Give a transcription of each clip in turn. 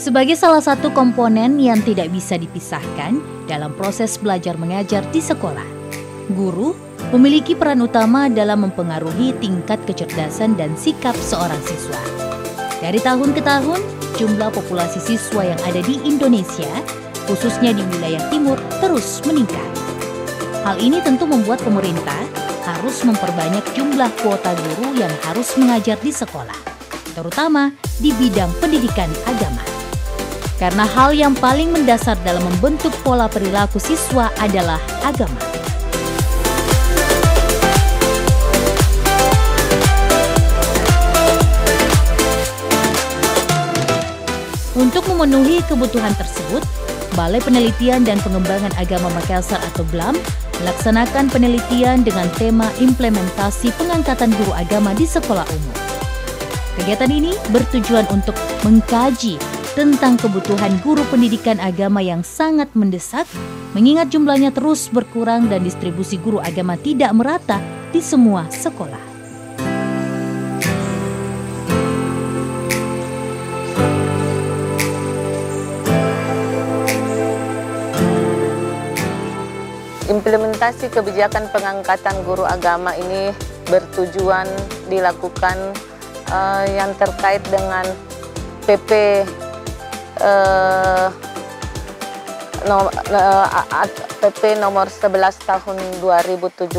Sebagai salah satu komponen yang tidak bisa dipisahkan dalam proses belajar mengajar di sekolah, guru memiliki peran utama dalam mempengaruhi tingkat kecerdasan dan sikap seorang siswa. Dari tahun ke tahun, jumlah populasi siswa yang ada di Indonesia, khususnya di wilayah timur, terus meningkat. Hal ini tentu membuat pemerintah harus memperbanyak jumlah kuota guru yang harus mengajar di sekolah, terutama di bidang pendidikan agama. Karena hal yang paling mendasar dalam membentuk pola perilaku siswa adalah agama. Untuk memenuhi kebutuhan tersebut, Balai Penelitian dan Pengembangan Agama Makassar atau BLAM melaksanakan penelitian dengan tema implementasi pengangkatan guru agama di sekolah umum. Kegiatan ini bertujuan untuk mengkaji tentang kebutuhan guru pendidikan agama yang sangat mendesak, mengingat jumlahnya terus berkurang dan distribusi guru agama tidak merata di semua sekolah. Implementasi kebijakan pengangkatan guru agama ini bertujuan dilakukan uh, yang terkait dengan PP uh, no, uh, PP nomor 11 tahun 2017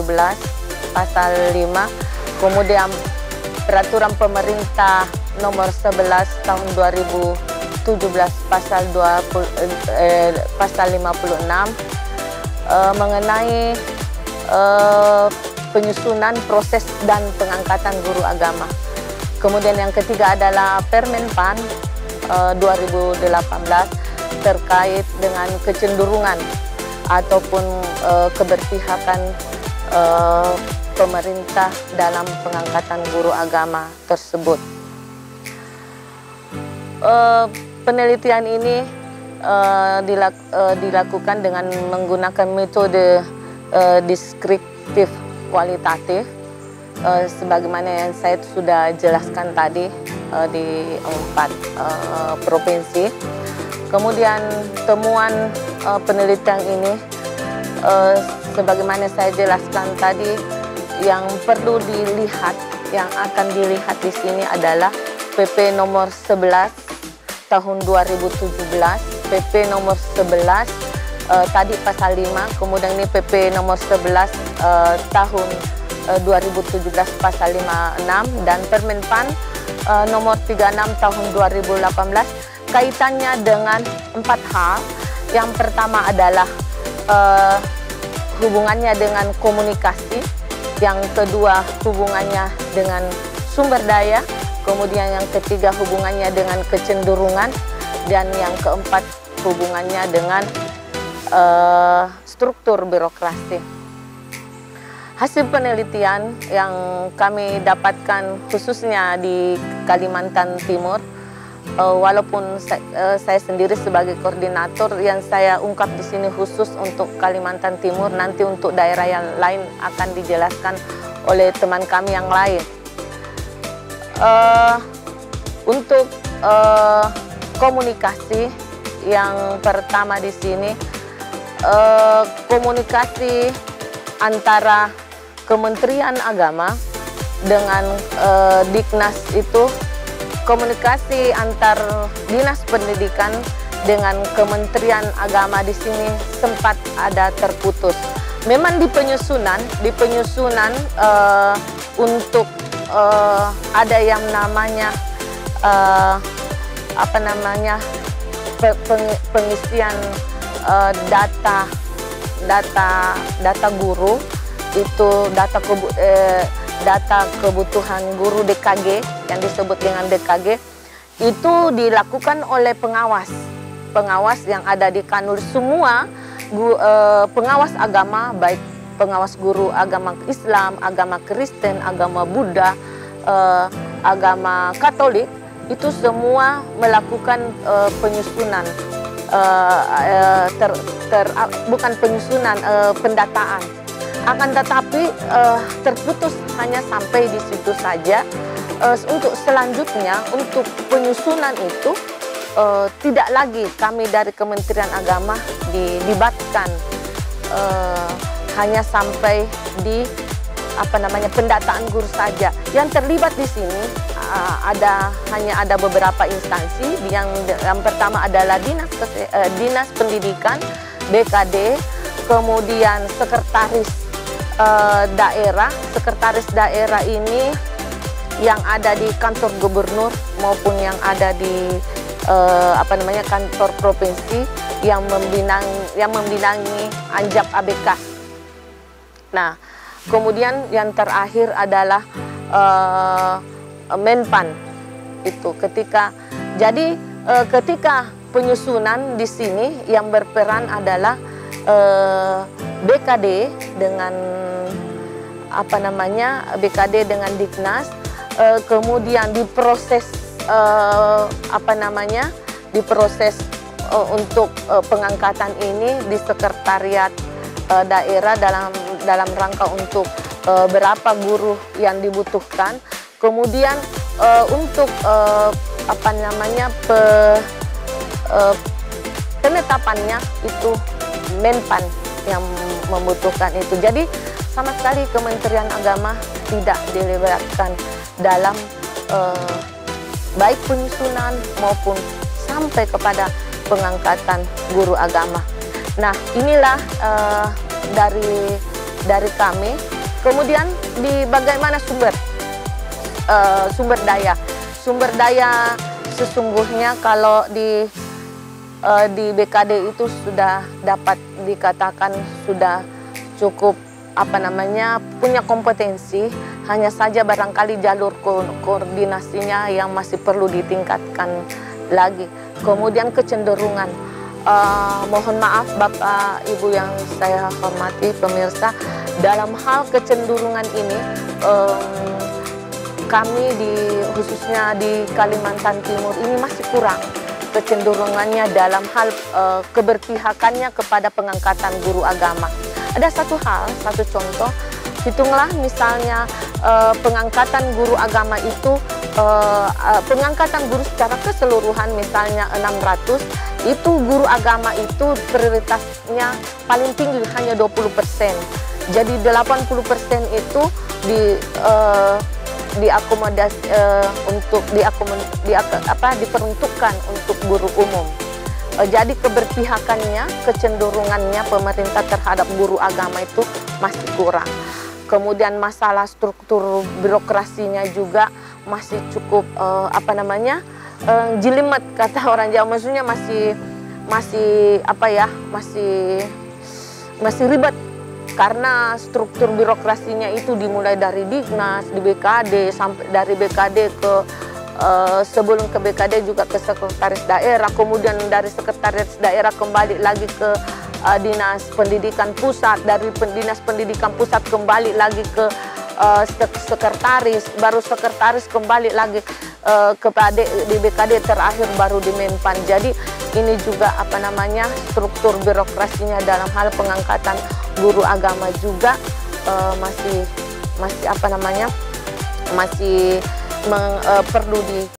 pasal 5 kemudian peraturan pemerintah nomor 11 tahun 2017 pasal 20 eh, pasal 56 eh, mengenai eh, penyusunan proses dan pengangkatan guru agama. Kemudian yang ketiga adalah Permenpan 2018 eh, terkait dengan kecenderungan ataupun uh, keberpihakan uh, pemerintah dalam pengangkatan guru agama tersebut. Penelitian ini dilak, dilakukan dengan menggunakan metode deskriptif kualitatif uh, sebagaimana yang saya sudah jelaskan tadi uh, di empat uh, provinsi. Kemudian temuan uh, penelitian ini uh, sebagaimana saya jelaskan tadi yang perlu dilihat yang akan dilihat di sini adalah PP nomor 11 tahun 2017, PP nomor 11 uh, tadi pasal 5, kemudian ini PP nomor 11 uh, tahun 2017 eh, pasal 56 dan Permenpan uh, nomor 36 tahun 2018 kaitannya dengan empat hal. Yang pertama adalah uh, hubungannya dengan komunikasi, yang kedua hubungannya dengan sumber daya, kemudian yang ketiga hubungannya dengan kecenderungan, dan yang keempat hubungannya dengan struktur birokrasi. Hasil penelitian yang kami dapatkan khususnya di Kalimantan Timur, uh, walaupun saya, uh, saya sendiri sebagai koordinator yang saya ungkap di sini khusus untuk Kalimantan Timur, nanti untuk daerah yang lain akan dijelaskan oleh teman kami yang lain. Uh, untuk komunikasi yang pertama di sini, komunikasi antara Kementerian Agama dengan uh, Diknas itu komunikasi antar dinas pendidikan dengan Kementerian Agama di sini sempat ada terputus. Memang di penyusunan, di penyusunan uh, untuk uh, ada yang namanya uh, apa namanya pengisian uh, data data data guru itu data kebu eh, data kebutuhan guru DKG yang disebut dengan DKG itu dilakukan oleh pengawas. Pengawas yang ada di Kanur semua gu, eh, pengawas agama baik pengawas guru agama Islam agama Kristen agama Buddha eh, agama Katolik itu semua melakukan eh, penyusunan eh, eh ter, ter, bukan penyusunan eh, pendataan akan tetapi uh, terputus hanya sampai di situ saja. Uh, untuk selanjutnya, untuk penyusunan itu uh, tidak lagi kami dari Kementerian Agama dilibatkan uh, hanya sampai di apa namanya pendataan guru saja. Yang terlibat di sini ada hanya ada beberapa instansi. Yang yang pertama adalah dinas dinas pendidikan BKD, kemudian sekretaris uh, daerah. Sekretaris daerah ini yang ada di kantor gubernur maupun yang ada di uh, apa namanya kantor provinsi yang membinang yang membinangi Anjap ABK. Nah, kemudian yang terakhir adalah uh, Menpan itu ketika jadi uh, ketika penyusunan di sini yang berperan adalah uh, BKD dengan apa namanya BKD dengan Diknas uh, kemudian diproses uh, apa namanya diproses uh, untuk uh, pengangkatan ini di sekretariat uh, daerah dalam dalam rangka untuk uh, berapa guru yang dibutuhkan. Kemudian uh, untuk uh, apa namanya pe, uh, penetapannya itu Menpan yang membutuhkan itu jadi sama sekali Kementerian Agama tidak dilibatkan dalam uh, baik penyusunan maupun sampai kepada pengangkatan guru agama. Nah, inilah uh, dari dari kami. Kemudian di bagaimana sumber uh, sumber daya. Sumber daya sesungguhnya kalau di uh, di BKD itu sudah dapat dikatakan sudah cukup apa namanya punya kompetensi. Hanya saja barangkali jalur ko koordinasinya yang masih perlu ditingkatkan lagi. Kemudian kecenderungan uh, mohon maaf Bapak Ibu yang saya hormati pemirsa dalam hal kecenderungan ini um, kami di khususnya di Kalimantan Timur ini masih kurang kecenderungannya dalam hal uh, keberpihakannya kepada pengangkatan guru agama ada satu hal, satu contoh, hitunglah misalnya uh, pengangkatan guru agama itu, uh, pengangkatan guru secara keseluruhan misalnya 600, itu guru agama itu prioritasnya paling tinggi hanya 20%. Jadi 80% itu di uh, diakomodasi uh, untuk diakomod, di, apa diperuntukkan untuk guru umum. Eh, jadi keberpihakannya, kecenderungannya pemerintah terhadap guru agama itu masih kurang. Kemudian masalah struktur birokrasinya juga masih cukup uh, apa namanya uh, jelimet kata orang Jawa, maksudnya masih masih apa ya masih masih ribet karena struktur birokrasinya itu dimulai dari Dignas, di BKD sampai dari BKD ke Uh, sebelum ke BKD juga ke sekretaris daerah, kemudian dari sekretaris daerah kembali lagi ke uh, dinas pendidikan pusat, dari dinas pendidikan pusat kembali lagi ke uh, sekretaris, baru sekretaris kembali lagi uh, kepada di BKD terakhir baru di Menpan. Jadi ini juga apa namanya struktur birokrasinya dalam hal pengangkatan guru agama juga uh, masih masih apa namanya masih meng, uh, perlu di